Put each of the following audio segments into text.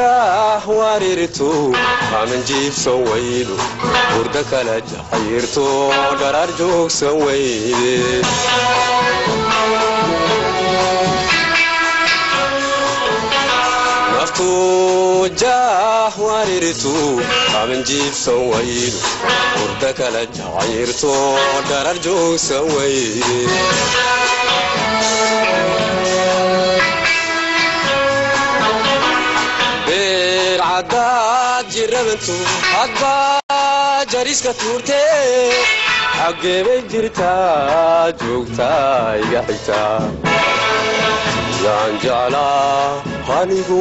jah wareerto aman jiibsan waydo hurda kala jacayrto dharaar joogsan weyde naftu jah wareerto aman jiibsan waydo hurda kala jacayrto dharaar joogsan weyde beercadaad jirabantu hadbaa jariska tuurtee xaggeebay jirtaa joogtaa iga xigtaa yaan jeclaa anigu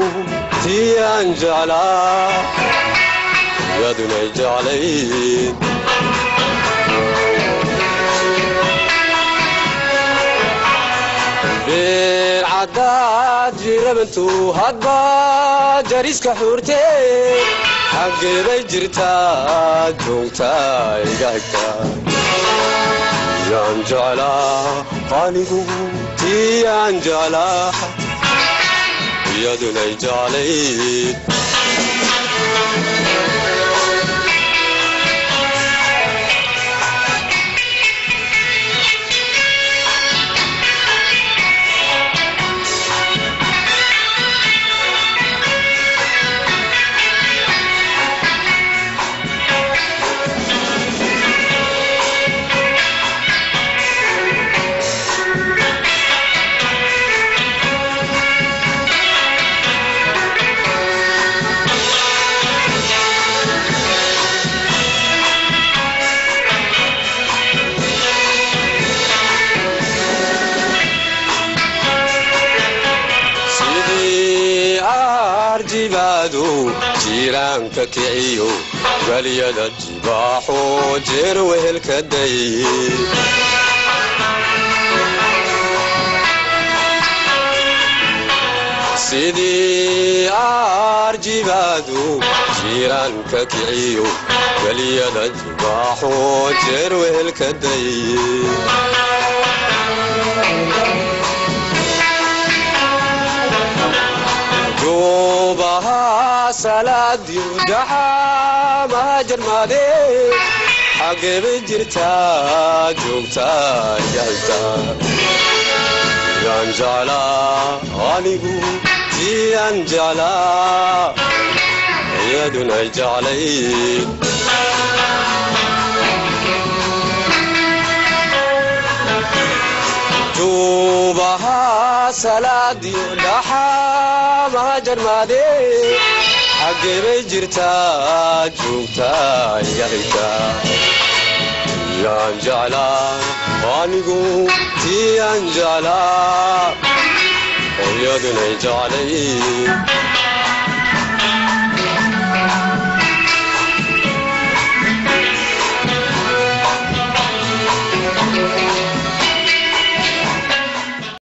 tii aan jeclaa yadunay jeclayd beercadaad jirabantu hadbaa jariska xuurtee xaggeebay jirtaa joogtaa iga xigtaa yaan jeclaa anigu tii aan jeclaa yadunay jeclayd arjibaadu jiiraanka kiciyo galiyada jibaaxo jeer wehelka day sidii kiciyo galiyada jibaaxo jeer wehelka day goobaha salaadiyo dhaxaamaha jarmaadee xaggeebay jirtaa joogtaa iga xigtaa yaan jeclaa anigu tii aan jeclaa iyadunay jeclayd duubaha salaadiyo dhaxaamaha jarmaadee xaggeebay jirtaa joogtaa yaan jeclaa anigu tii aan jeclaa iyadunay jeclayd